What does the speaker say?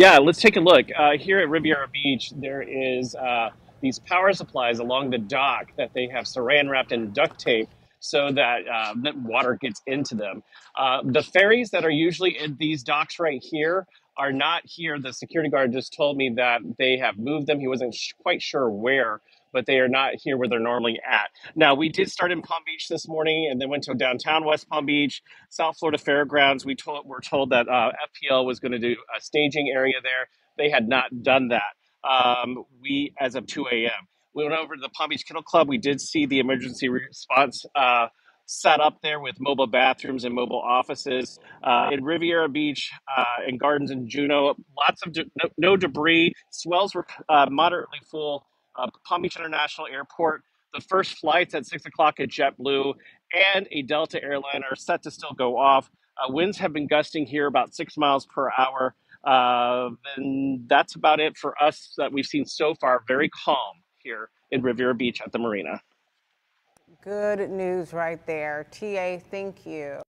Yeah, let's take a look. Uh, here at Riviera Beach, there is uh, these power supplies along the dock that they have saran wrapped in duct tape so that, uh, that water gets into them. Uh, the ferries that are usually in these docks right here are not here. The security guard just told me that they have moved them. He wasn't sh- quite sure where, but they are not here where they're normally at. Now, we did start in Palm Beach this morning and then went to downtown West Palm Beach, South Florida Fairgrounds. We told, were told that uh, FPL was going to do a staging area there. They had not done that. Um, we, as of 2 a.m., we went over to the Palm Beach Kennel Club. We did see the emergency response uh, set up there with mobile bathrooms and mobile offices. Uh, in Riviera Beach uh, and Gardens in Juno, lots of de- no, no debris. Swells were uh, moderately full. Uh, Palm Beach International Airport, the first flights at 6 o'clock at JetBlue and a Delta airline are set to still go off. Uh, winds have been gusting here about six miles per hour. Uh, and that's about it for us that we've seen so far. Very calm here in Riviera Beach at the marina. Good news right there. TA, thank you.